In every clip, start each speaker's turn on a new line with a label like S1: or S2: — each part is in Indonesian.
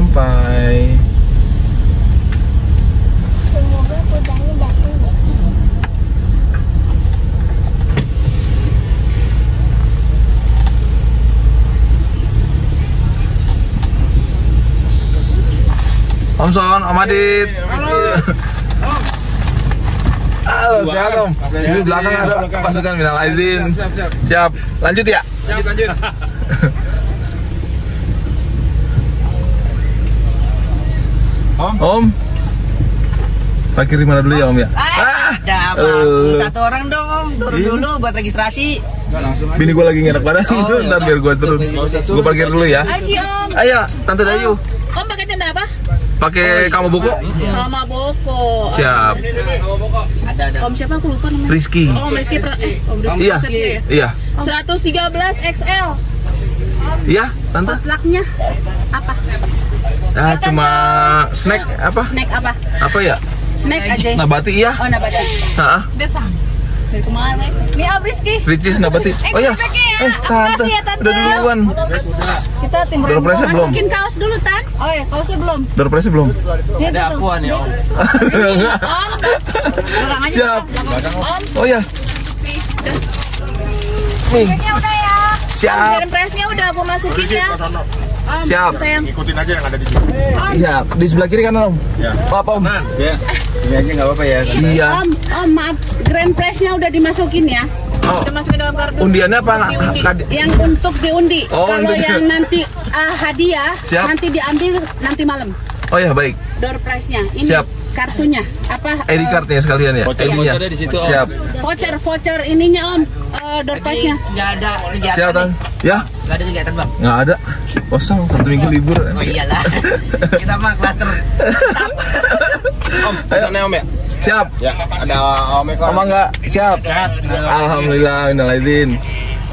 S1: sampai.
S2: Semoga kudanya datang deh.
S1: Om Son, Om Adit. Halo, sehat Om. Di belakang ada pasukan minal aizin.
S3: Siap, siap.
S1: Siap. Lanjut ya.
S3: Lanjut, lanjut.
S1: Om. Parkir di mana dulu ya Om ya?
S4: Ah, ada apa?
S1: Eh.
S4: Satu orang dong om, turun
S1: Iya.
S4: dulu buat registrasi.
S3: Nggak, langsung aja.
S1: Bini gue lagi ngenak badan.
S4: Oh,
S1: Ntar biar gue turun. Gue parkir dulu ya.
S5: Lagi om.
S1: Ayo, Tante Dayu.
S5: Om pakai tenda apa?
S1: Pakai kamu buku?
S5: Sama Boko.
S1: Siap.
S4: Ada ada.
S5: Om siapa aku lupa namanya.
S1: Rizky.
S5: Oh, Om Rizky. Eh, Om Rizky.
S1: Iya.
S5: Ya?
S1: Iya.
S5: 113 XL.
S1: Iya, Tante.
S6: Potlaknya apa?
S1: Ah, cuma snack apa?
S6: Snack apa?
S1: Apa ya?
S6: Snack aja.
S1: Nabati iya.
S6: Oh, nabati.
S1: Heeh.
S5: Dari kemarin. Nih Om Rizky.
S1: Ricis nabati. Oh ya. Eh, Tante.
S5: ya, Tante.
S1: Udah duluan.
S5: Kita tim
S1: Door belum?
S6: Masukin kaos dulu, Tan.
S5: Oh ya, kaosnya belum.
S1: Door prize belum?
S3: Ada akuan ya, Om.
S5: Belakang aja.
S1: Siap. Oh ya. Nih.
S5: udah ya.
S1: Siap.
S5: Kirim pressnya udah aku masukin ya.
S1: Siap.
S5: Sayang.
S7: ikutin aja yang ada di sini.
S1: Siap. Di sebelah kiri kan Om?
S7: Ya.
S1: Apa Om?
S3: Ya. Ini aja nggak apa-apa ya.
S1: Iya.
S6: Om, om maaf, grand prize-nya udah dimasukin ya.
S1: Oh,
S5: Udah masukin dalam kardus.
S1: undiannya apa?
S5: Diundi.
S1: Kadi-
S6: Yang untuk diundi.
S1: Oh,
S6: Kalau
S1: untuk di-
S6: yang nanti ah, hadiah,
S1: Siap.
S6: nanti diambil nanti malam.
S1: Oh ya, baik.
S6: Door prize-nya. Ini
S1: Siap.
S6: kartunya. Apa?
S1: ID
S6: eh,
S1: card-nya sekalian ya?
S3: Voucher- vouchernya di situ, Om.
S1: Siap.
S6: voucher, voucher ininya om. Eh, door prize-nya.
S4: Nggak ada kegiatan.
S1: Siap, Tan.
S4: nih.
S1: Ya,
S4: Nggak ada kegiatan bang.
S1: nggak ada. Kosong, satu minggu libur.
S4: Oh iyalah. Kita mah klaster.
S7: Om, pesannya Om ya?
S1: Siap.
S7: Ya, ada Om Eko.
S1: Oma enggak? Siap. Alhamdulillah, minal aidin.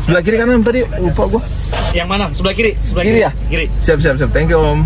S1: Sebelah kiri kanan tadi lupa gua.
S3: Yang mana? Sebelah kiri. Sebelah
S1: Kiri ya?
S3: Kiri.
S1: Siap, siap, siap. Thank you, Om.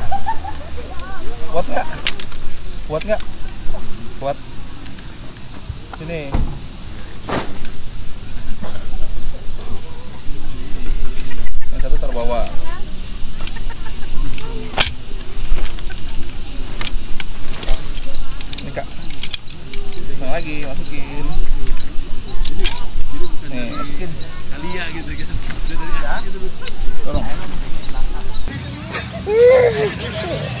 S1: Kuat nggak? Kuat nggak? Kuat. Sini. Yang satu terbawa. Ini kak. Yang lagi masukin. Nih, masukin. Kalia gitu gitu. Tolong. Nih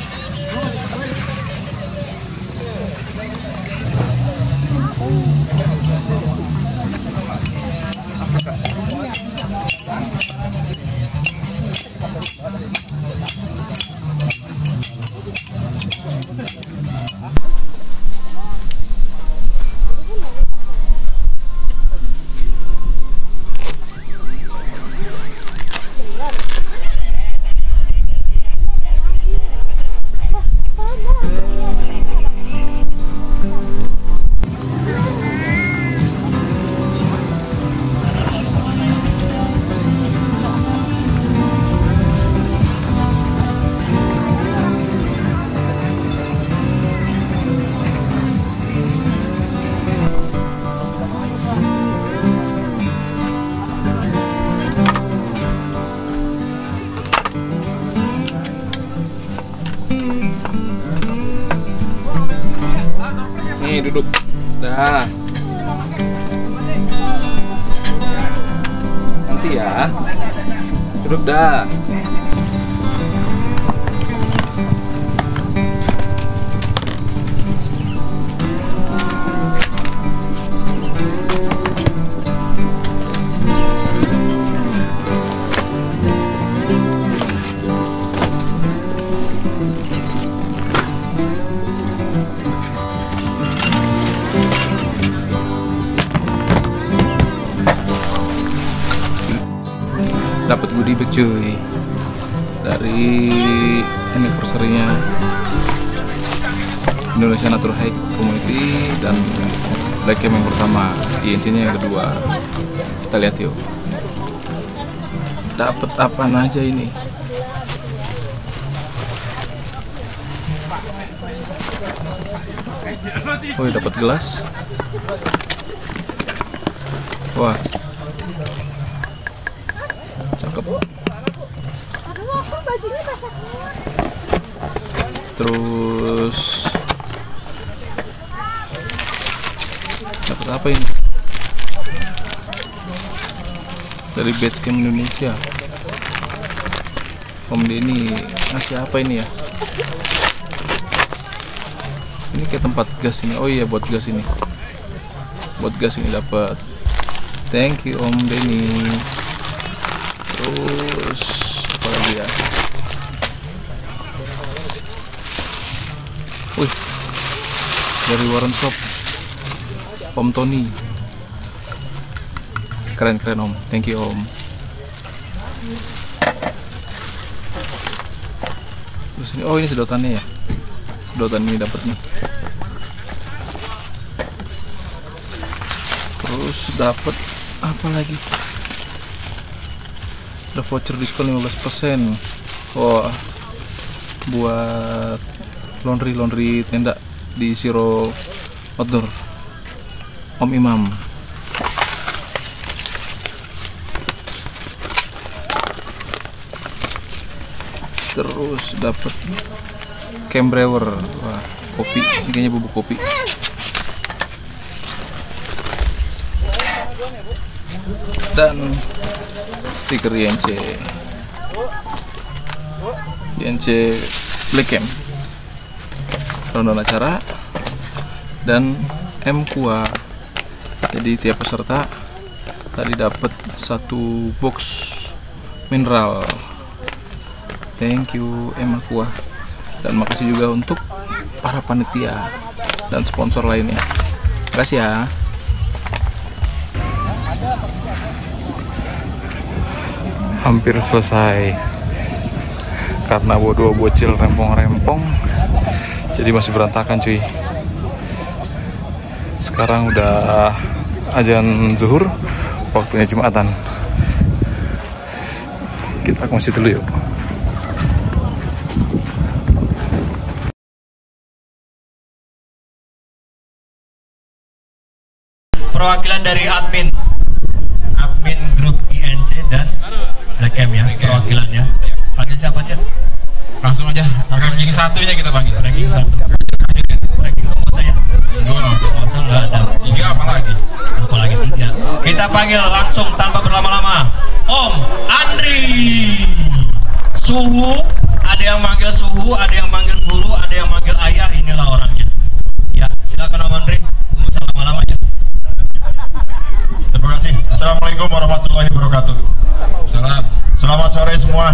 S1: Dah. Nanti ya. Duduk dah.
S8: Cuy dari anniversary-nya Indonesia Nature Hike Community dan Black yang pertama INC-nya yang kedua kita lihat yuk dapat apa aja ini Oh, dapat gelas. Wah. Terus dapat apa ini? Dari Batchcamp Indonesia. Om Denny ngasih apa ini ya? Ini kayak tempat gas ini. Oh iya buat gas ini. Buat gas ini dapat. Thank you Om Denny. Terus apa lagi ya? Dari Warren Shop, Om Tony. Keren keren Om. Thank you Om. Terus ini, oh ini sedotannya ya. Sedotan ini dapat nih. Terus dapat apa lagi? Ada voucher diskon 15%. Wah. Buat laundry laundry tenda di Siro Outdoor. Om Imam. Terus dapat Cambrewer. Wah, kopi. Ini kayaknya bubuk kopi. Dan stiker INC. INC Black Camp. Rundown acara dan M Kua. Jadi tiap peserta tadi dapat satu box mineral. Thank you M Aqua dan makasih juga untuk para panitia dan sponsor lainnya. Makasih ya. Hampir selesai karena bodoh bocil rempong-rempong jadi masih berantakan cuy sekarang udah azan zuhur waktunya jumatan kita ke dulu yuk
S9: Perwakilan dari admin admin grup INC dan Black Camp ya perwakilannya. Panggil siapa cek?
S10: Langsung aja, ranking satunya kita panggil.
S9: Ranking satu. Ranking dua nggak usah?
S10: Dua langsung.
S9: Nggak usah nggak ada.
S10: Tiga apa lagi?
S9: Apalagi tiga. Kita panggil langsung tanpa berlama-lama. Om Andri. Suhu. Ada yang manggil suhu, ada yang manggil guru, ada yang manggil ayah. Inilah orangnya. Ya, silakan Om Andri. Nggak usah lama-lama ya.
S11: Terima kasih. Assalamualaikum warahmatullahi wabarakatuh.
S10: Salam.
S11: Selamat sore semua.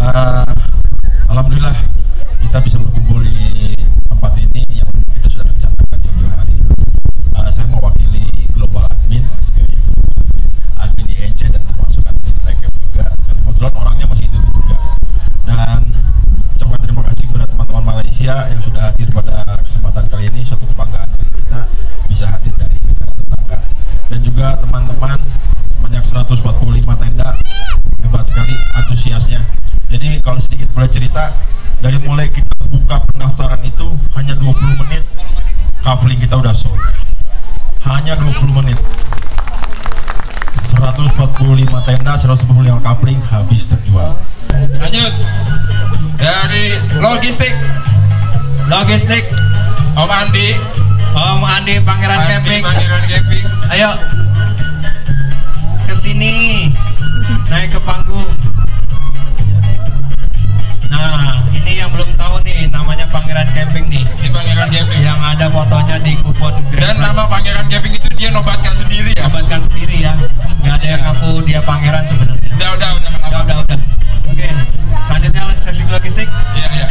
S11: Eh, Alhamdulillah kita bisa berkumpul di tempat ini yang kita sudah rencanakan jauh hari. Eh, saya mewakili Global Admin, admin INC dan termasuk admin Blackcamp juga. Dan kebetulan orangnya masih itu juga. Dan ucapkan terima kasih kepada teman-teman Malaysia yang sudah hadir pada kesempatan kali ini. Suatu kebanggaan bagi kita bisa hadir dari negara tetangga. Dan juga teman-teman sebanyak 145 tenda hebat sekali antusiasnya. Jadi kalau cerita dari mulai kita buka pendaftaran itu hanya 20 menit kafling kita udah sold. Hanya 20 menit. 145 tenda, 145 kafling habis terjual.
S10: Lanjut. Dari logistik,
S9: Logistik.
S10: Om Andi,
S9: Om Andi Pangeran
S10: Andi
S9: Camping.
S10: Pangeran Camping.
S9: Ayo ke sini naik ke panggung. Nah, ini yang belum tahu nih namanya Pangeran Camping nih.
S10: Di Pangeran Camping.
S9: Yang ada fotonya di kupon Green
S10: Dan nama Pangeran Camping itu dia nobatkan sendiri ya.
S9: Obatkan sendiri ya. Nggak ada yang ngaku dia pangeran sebenarnya.
S10: Udah, udah, udah.
S9: Udah, udah, udah. Oke, selanjutnya sesi logistik.
S10: Iya, iya.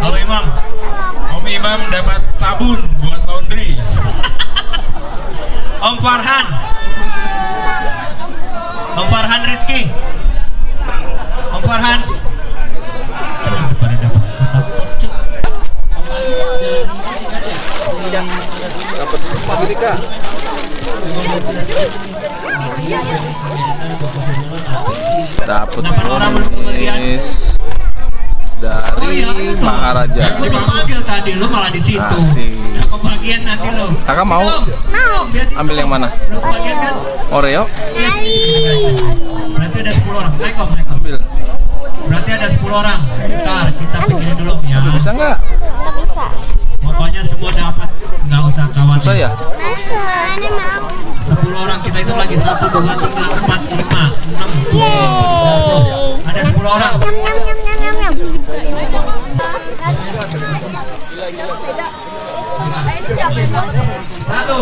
S9: Halo Imam.
S10: Om Imam dapat sabun buat laundry.
S9: Om Farhan. Om Farhan Rizky. Om Farhan. Dapat
S8: rumah kak. Dapat
S9: berkebagian.
S8: bonus dari Maharaja.
S9: Ambil tadi, lu malah di situ.
S8: Asik.
S9: Nah, kebagian nanti lu.
S8: Kakak mau?
S9: Mau.
S8: Ambil yang mana?
S9: Lu kan?
S8: Oreo?
S9: Berarti ada 10 orang. Naik om, naik.
S8: Ambil.
S9: Berarti ada 10 orang. Bentar, kita pikirin dulu ya.
S8: Bisa nggak?
S1: Bisa.
S9: Pokoknya semua dapat. Nggak usah khawatir.
S8: Susah ya?
S1: Ini mau.
S9: 10 orang kita itu lagi 1, 2, 3, 4, 5, 6,
S1: Yeay.
S9: Ada 10 orang.
S1: Nyam nyam nyam.
S9: Satu,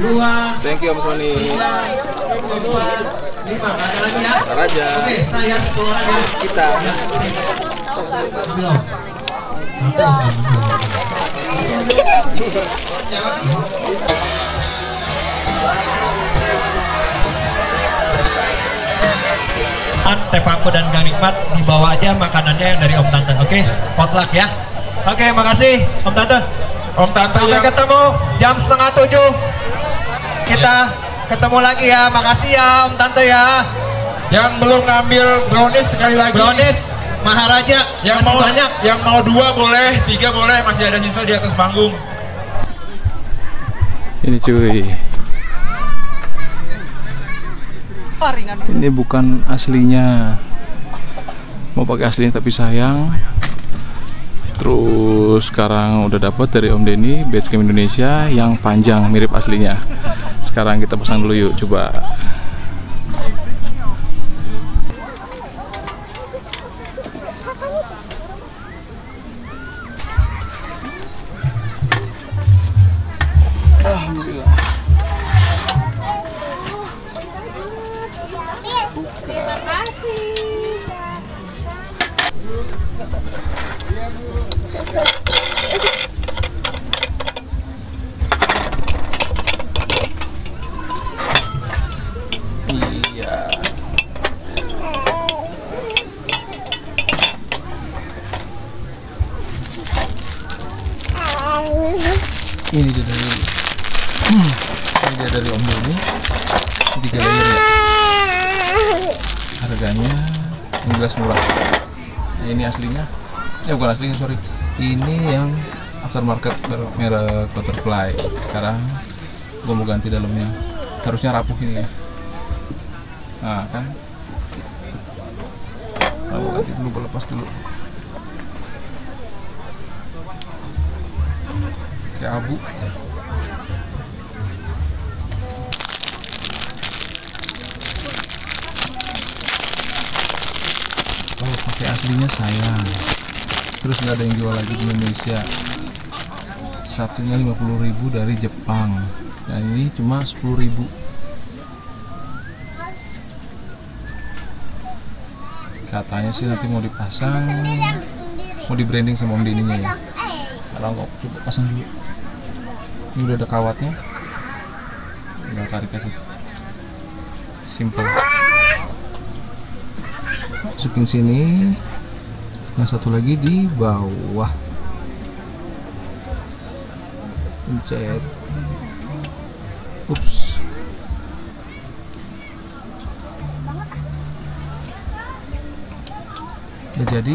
S9: dua,
S8: Thank you Om Sony.
S9: lima. Ada lagi ya? Oke, saya 10 orang ya.
S8: Kita.
S9: Belum. Satu. Teh Paku dan Gang Nikmat dibawa aja makanannya yang dari Om Tante, oke? Potluck ya. Oke, makasih Om Tante.
S10: Om Tante
S9: Sampai
S10: yang
S9: ketemu jam setengah tujuh. Kita ketemu lagi ya. Makasih ya Om Tante ya.
S10: yang belum ngambil brownies sekali lagi.
S9: Brownies Maharaja
S10: yang
S9: masih
S10: mau
S9: banyak.
S10: yang mau dua boleh, tiga boleh, masih ada sisa di atas panggung.
S8: Ini cuy. Ini bukan aslinya. Mau pakai aslinya tapi sayang. Terus sekarang udah dapat dari Om Denny Basecamp Indonesia yang panjang mirip aslinya. Sekarang kita pasang dulu yuk coba. Ya bukan aslinya sorry. Ini yang aftermarket merek Butterfly. Sekarang gua mau ganti dalamnya. Harusnya rapuh ini ya. Nah kan. Gua ganti dulu, gua lepas dulu. Kayak abu. Kalau pakai aslinya sayang. Terus nggak ada yang jual lagi di Indonesia. Satunya 50.000 dari Jepang. Dan ini cuma 10.000. Katanya sih nanti mau dipasang, mau di branding sama Om Dininya ya. Sekarang kok coba pasang dulu. Ini udah ada kawatnya. Tinggal tarik aja. Simple. Masukin sini. Yang satu lagi di bawah. Pencet. Ups. Udah jadi.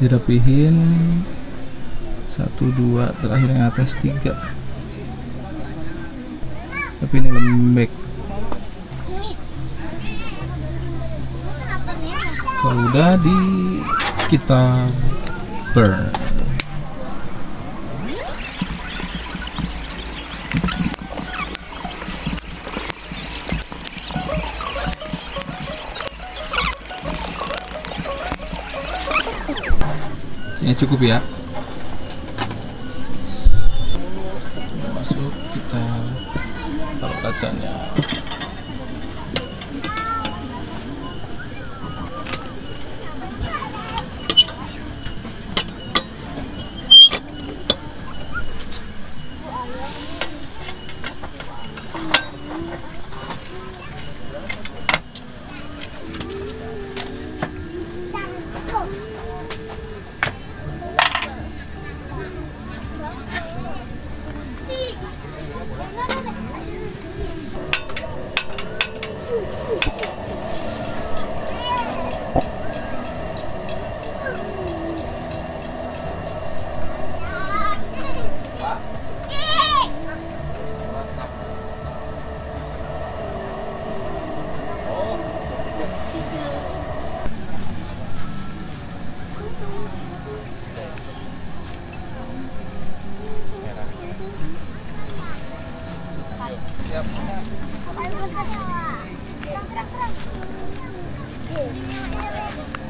S8: Dirapihin satu dua terakhir yang atas tiga tapi ini lembek udah di kita burn. Ini cukup ya masuk kita taruh kacanya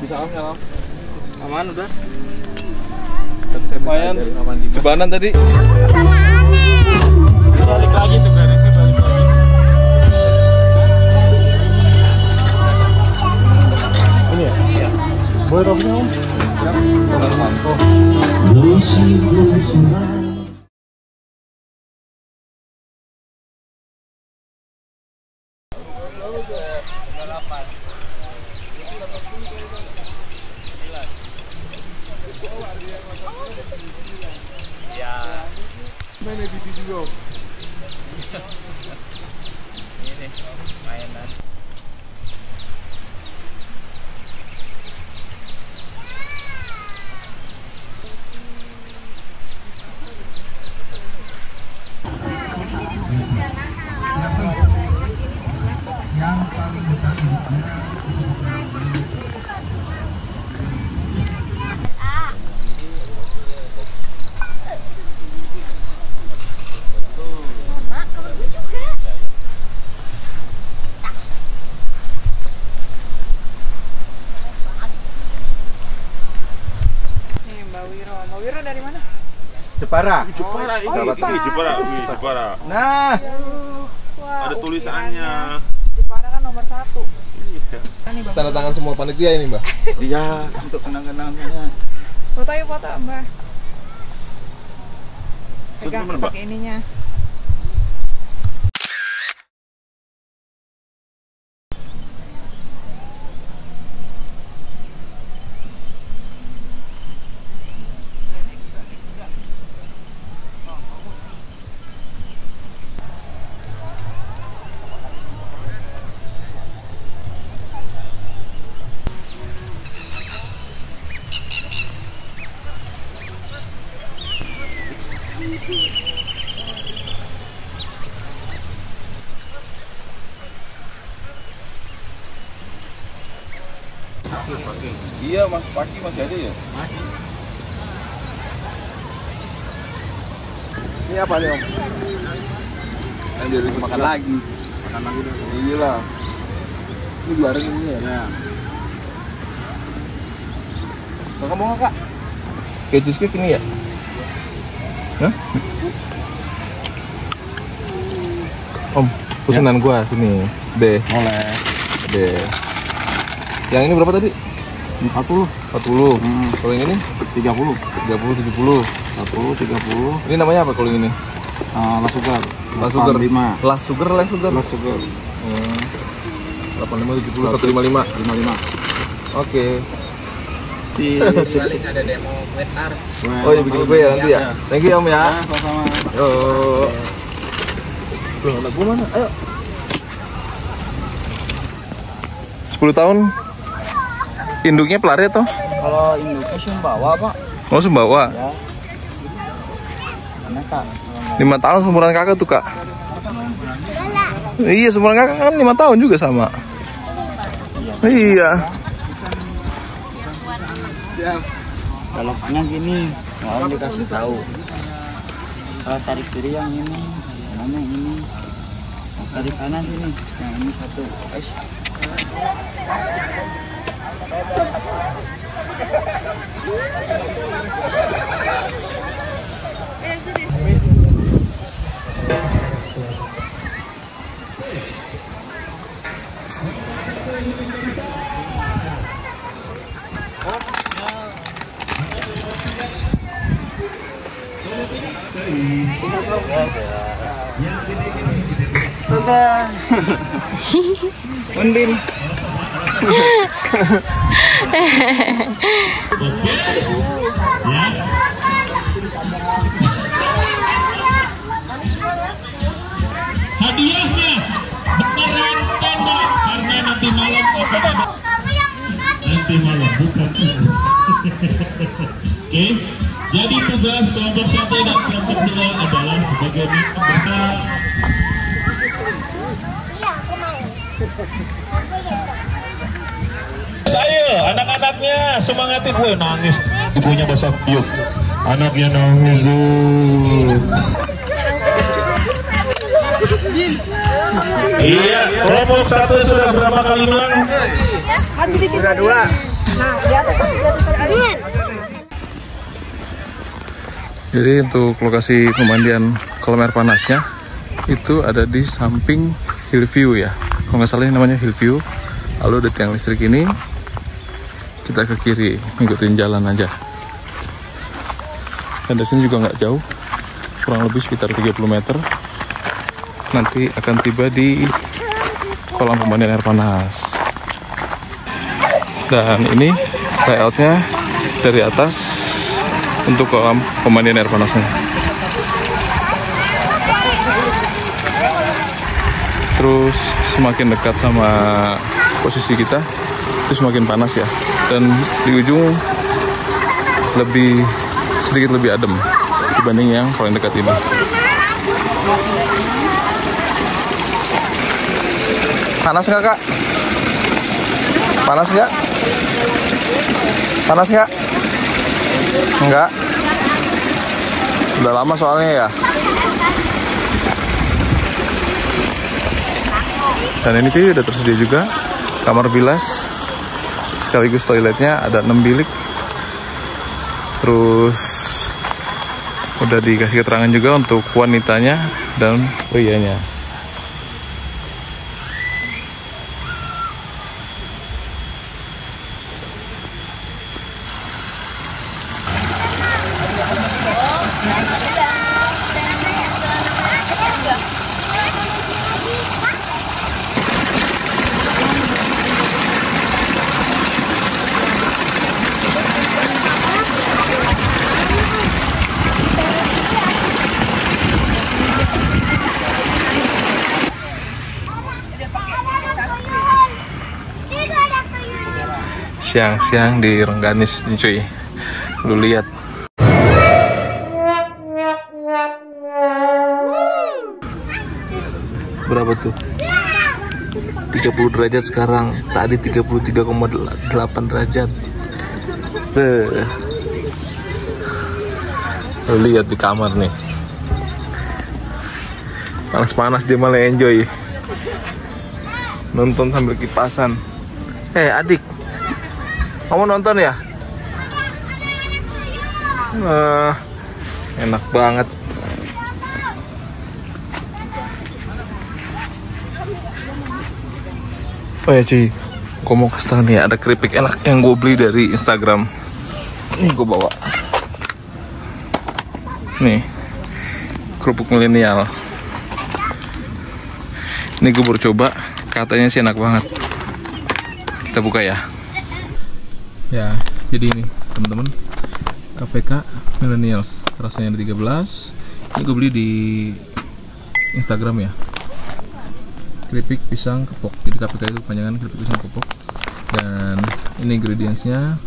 S1: Bisa om ya om.
S7: Aman udah.
S1: Lumayan. Jebanan tadi.
S7: Balik lagi tuh garisnya balik lagi. Ini ya? Iya. Boleh topnya om?
S12: Nih Mbak Wiro. Mbak Wiro dari mana?
S7: Jepara.
S13: Jepara ini,
S12: Oh,
S13: ini Jepara, ini Jepara.
S7: Nah,
S12: Wah,
S13: Ada tulisannya.
S12: Jepara kan nomor satu.
S1: Tanda tangan semua panitia ini mbak.
S7: iya untuk kenang-kenangannya.
S12: Foto yuk foto Mbak. Pegang
S13: gimana, Mbak?
S12: Pakai.
S1: Iya mas pagi masih ada ya.
S7: Ini apa nih om?
S1: Yang dari makan lagi.
S7: Makan lagi dong.
S1: Iya lah. Ini bareng ini ya.
S7: Ya.
S1: Kakak mau nggak kak? Kayak cheesecake ini ya? Hah? Om, pesanan gua sini. Deh,
S7: Boleh.
S1: deh. Yang ini berapa tadi?
S7: 40,
S1: 40.
S7: Hmm.
S1: Kalau yang ini
S7: 30,
S1: 30 70.
S7: 40, 30.
S1: Ini namanya apa kalau yang ini?
S7: Uh, las sugar.
S1: Las sugar.
S7: 5.
S1: Las sugar, las sugar.
S7: Las sugar.
S1: Hmm. 85 70 155.
S7: 55.
S1: Oke.
S14: Paling ada demo wetar.
S1: Oh, ya bikin gue ya nanti ya. Thank you Om ya.
S7: sama-sama.
S1: Yo. Loh, anak gue mana? Ayo. 10 tahun induknya pelari atau?
S14: Kalau Indonesia bawa pak.
S1: Oh, Sumbawa.
S14: Ya. Kak.
S1: 5 tahun seumuran kakak tuh, Kak. Iya, seumuran kakak kan 5 tahun juga sama. Iya.
S14: Beloknya gini, mau dikasih tahu. Kalau tarik kiri yang ini, mana ini. Tarik kanan ini, yang ini satu.
S4: Tante. Unbin.
S15: Hadiahnya beneran tembak karena nanti malam nanti malam. Bukan Oke, jadi tugas kelompok satu dan kelompok dua adalah bagaimana mereka saya anak-anaknya semangatin gue nangis ibunya basah tiup anaknya nangis. Iya, kelompok satu sudah berapa kali menang?
S4: Sudah dua.
S8: Jadi untuk lokasi pemandian kolam air panasnya itu ada di samping Hillview ya. Kalau nggak salah ini namanya Hillview. Lalu ada tiang listrik ini kita ke kiri ngikutin jalan aja. Dan dari sini juga nggak jauh, kurang lebih sekitar 30 meter. Nanti akan tiba di kolam pemandian air panas. Dan ini layoutnya dari atas untuk kolam pemandian air panasnya. Terus semakin dekat sama posisi kita, itu semakin panas ya. Dan di ujung lebih sedikit lebih adem dibanding yang paling dekat ini. Panas nggak kak? Panas nggak? Panas nggak? Enggak. Udah lama soalnya ya. Dan ini tuh udah tersedia juga kamar bilas sekaligus toiletnya ada 6 bilik. Terus udah dikasih keterangan juga untuk wanitanya dan prianya. Siang-siang di Rengganis nih cuy. Lu lihat. Berapa tuh? 30 derajat sekarang. Tadi 33,8 derajat. Beuh. Lu lihat di kamar nih. Panas-panas dia malah enjoy. Nonton sambil kipasan. Eh adik, kamu nonton ya? Nah, enak banget. Oh ya cuy, gue mau kasih tau nih ada keripik enak yang gue beli dari Instagram. Nih gue bawa. Nih, kerupuk milenial. Ini gue baru coba, katanya sih enak banget. Kita buka ya. Ya, jadi ini teman-teman. KPK Millennials rasanya ada 13 ini gue beli di Instagram ya. Keripik pisang kepok. Jadi KPK itu panjangan keripik pisang kepok. Dan ini ingredientsnya.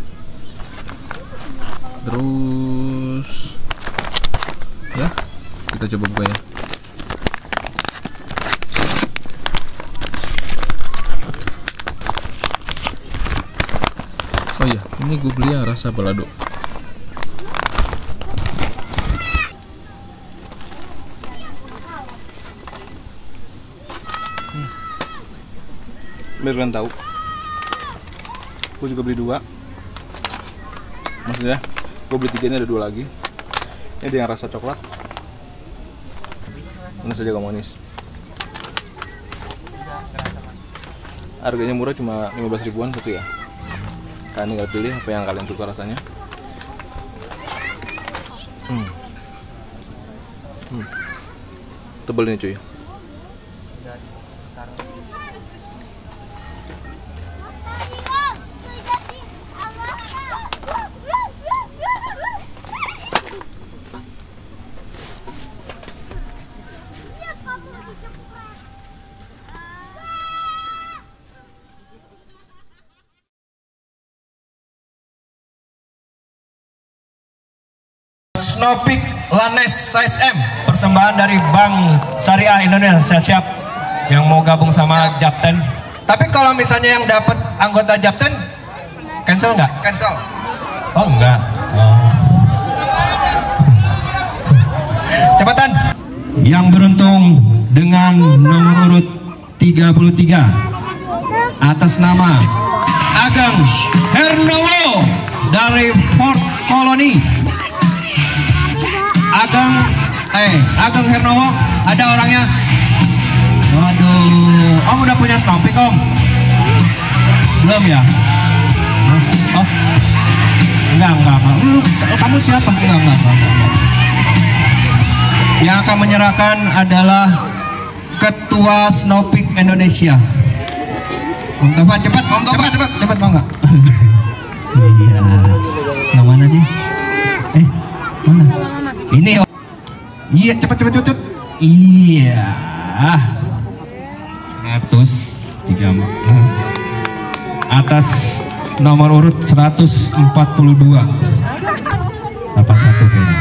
S8: Terus ya kita coba buka ya Oh iya, ini gue beli yang rasa balado. Hmm. Biar kalian tahu. Gue juga beli dua. Maksudnya, gue beli tiga ini ada dua lagi. Ini ada yang rasa coklat. Ini saja gak manis. Harganya murah cuma 15 ribuan satu ya kalian tinggal pilih apa yang kalian suka rasanya hmm. Hmm. tebel ini cuy
S9: Snowpeak Lanes Size M persembahan dari Bank Syariah Indonesia siap yang mau gabung sama Japten. Tapi kalau misalnya yang dapat anggota Japten cancel nggak?
S10: Cancel.
S9: Oh enggak. Oh. Cepatan. Yang beruntung dengan nomor urut 33 atas nama Ageng Hernowo dari Port Colony. Eh Ageng Hernowo ada orangnya. Waduh, Om udah punya Snowpeak Om? Belum ya? Oh, enggak, enggak, enggak. Kamu siapa? Enggak, enggak, enggak, enggak. Yang akan menyerahkan adalah Ketua Snowpeak Indonesia. Om Toba, cepat, Om Toba, cepat, cepat, mau nggak? iya. Yang mana sih? Eh, mana? Ini. Iya, cepat, cepat, cepat, cepat. Iya. 103 atas nomor urut 142 81 kayaknya.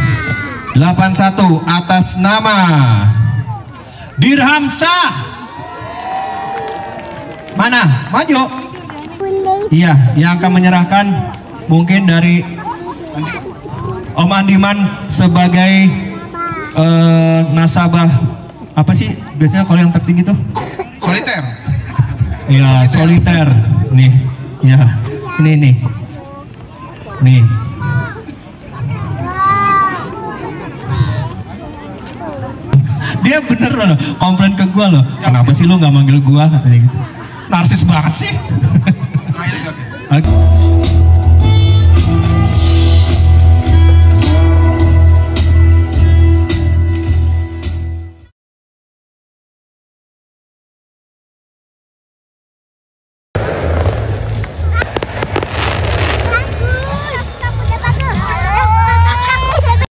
S9: 81 atas nama Dirham Sah mana? Maju. Iya yang akan menyerahkan mungkin dari Om Andiman sebagai eh, nasabah apa sih biasanya kalau yang tertinggi tuh
S10: Soliter.
S9: Ya, soliter. Nih, ya. Ini nih. Nih. Dia bener loh, komplain ke gua loh. Kenapa sih lu nggak manggil gua katanya gitu. Narsis banget sih. Oke.